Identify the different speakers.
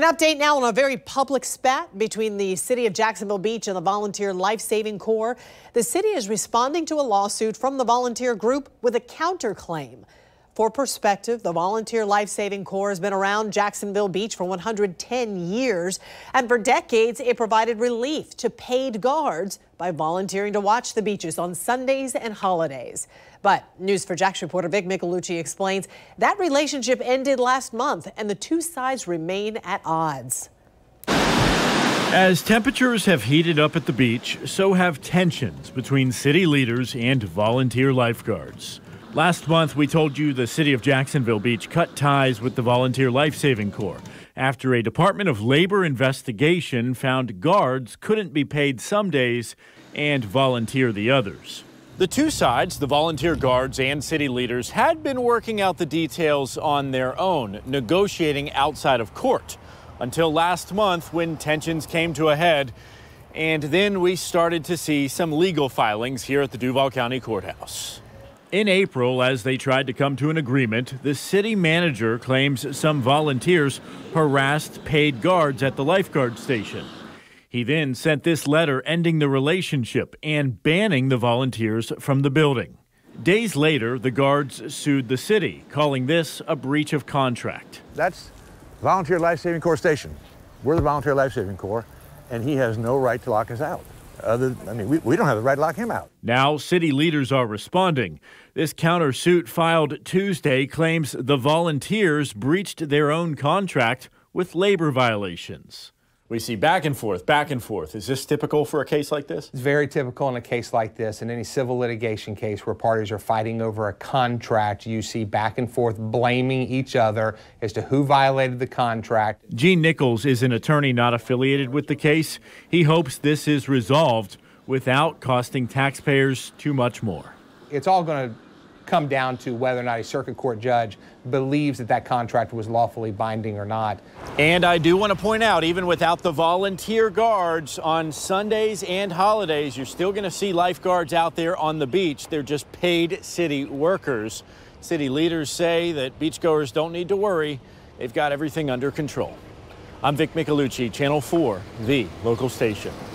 Speaker 1: An update now on a very public spat between the city of Jacksonville Beach and the Volunteer Life Saving Corps. The city is responding to a lawsuit from the volunteer group with a counterclaim. For perspective, the Volunteer Life Saving Corps has been around Jacksonville Beach for 110 years, and for decades it provided relief to paid guards by volunteering to watch the beaches on Sundays and holidays. But News4JAX reporter Vic Micolucci explains that relationship ended last month and the two sides remain at odds.
Speaker 2: As temperatures have heated up at the beach, so have tensions between city leaders and volunteer lifeguards. Last month, we told you the city of Jacksonville Beach cut ties with the Volunteer Life Saving Corps after a Department of Labor investigation found guards couldn't be paid some days and volunteer the others. The two sides, the volunteer guards and city leaders, had been working out the details on their own, negotiating outside of court until last month when tensions came to a head. And then we started to see some legal filings here at the Duval County Courthouse. In April, as they tried to come to an agreement, the city manager claims some volunteers harassed paid guards at the lifeguard station. He then sent this letter ending the relationship and banning the volunteers from the building. Days later, the guards sued the city, calling this a breach of contract.
Speaker 3: That's Volunteer Life Saving Corps Station. We're the Volunteer Life Saving Corps, and he has no right to lock us out. Other, I mean, we, we don't have the right to lock him out.
Speaker 2: Now, city leaders are responding. This countersuit filed Tuesday claims the volunteers breached their own contract with labor violations. We see back and forth, back and forth. Is this typical for a case like this?
Speaker 4: It's very typical in a case like this. In any civil litigation case where parties are fighting over a contract, you see back and forth blaming each other as to who violated the contract.
Speaker 2: Gene Nichols is an attorney not affiliated with the case. He hopes this is resolved without costing taxpayers too much more.
Speaker 4: It's all going to come down to whether or not a circuit court judge believes that that contract was lawfully binding or not.
Speaker 2: And I do want to point out, even without the volunteer guards on Sundays and holidays, you're still going to see lifeguards out there on the beach. They're just paid city workers. City leaders say that beachgoers don't need to worry. They've got everything under control. I'm Vic Micolucci, Channel 4, the local station.